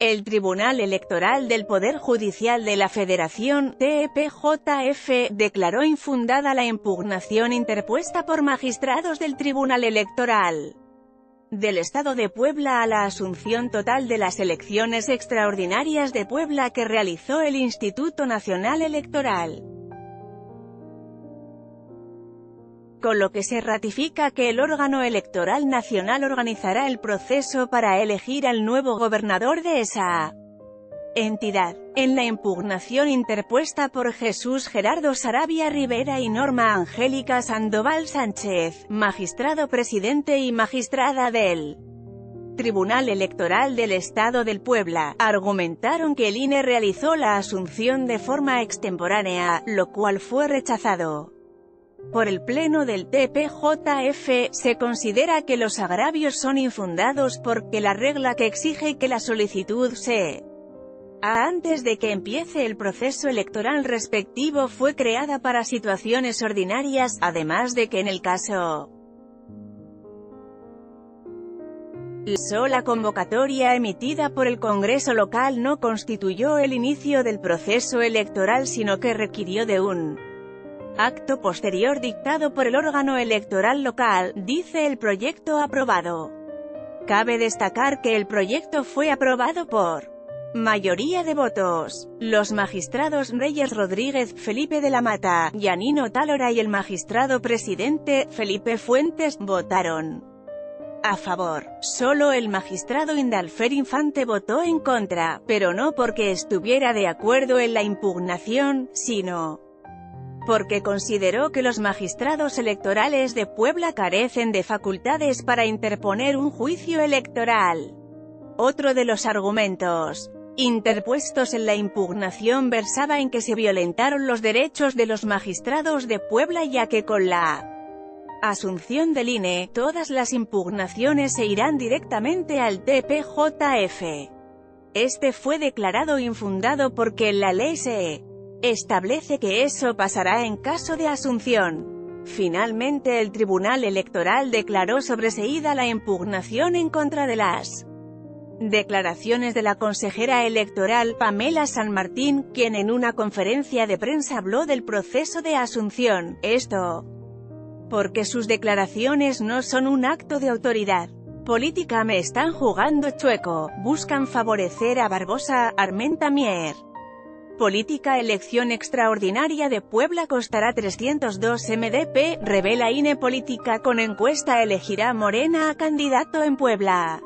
El Tribunal Electoral del Poder Judicial de la Federación, TEPJF, declaró infundada la impugnación interpuesta por magistrados del Tribunal Electoral del Estado de Puebla a la asunción total de las elecciones extraordinarias de Puebla que realizó el Instituto Nacional Electoral. Con lo que se ratifica que el órgano electoral nacional organizará el proceso para elegir al nuevo gobernador de esa entidad. En la impugnación interpuesta por Jesús Gerardo Sarabia Rivera y Norma Angélica Sandoval Sánchez, magistrado presidente y magistrada del Tribunal Electoral del Estado del Puebla, argumentaron que el INE realizó la asunción de forma extemporánea, lo cual fue rechazado. Por el Pleno del TPJF, se considera que los agravios son infundados porque la regla que exige que la solicitud se antes de que empiece el proceso electoral respectivo fue creada para situaciones ordinarias, además de que en el caso la sola convocatoria emitida por el Congreso local no constituyó el inicio del proceso electoral sino que requirió de un acto posterior dictado por el órgano electoral local, dice el proyecto aprobado. Cabe destacar que el proyecto fue aprobado por mayoría de votos. Los magistrados Reyes Rodríguez, Felipe de la Mata, Yanino Talora y el magistrado presidente, Felipe Fuentes, votaron a favor. Solo el magistrado Indalfer Infante votó en contra, pero no porque estuviera de acuerdo en la impugnación, sino porque consideró que los magistrados electorales de Puebla carecen de facultades para interponer un juicio electoral. Otro de los argumentos interpuestos en la impugnación versaba en que se violentaron los derechos de los magistrados de Puebla ya que con la asunción del INE, todas las impugnaciones se irán directamente al TPJF. Este fue declarado infundado porque la ley se establece que eso pasará en caso de asunción. Finalmente el Tribunal Electoral declaró sobreseída la impugnación en contra de las declaraciones de la consejera electoral Pamela San Martín, quien en una conferencia de prensa habló del proceso de asunción, esto porque sus declaraciones no son un acto de autoridad política me están jugando chueco, buscan favorecer a Barbosa, Armenta Mier política elección extraordinaria de Puebla costará 302 MDP, revela INE Política con encuesta elegirá Morena a candidato en Puebla.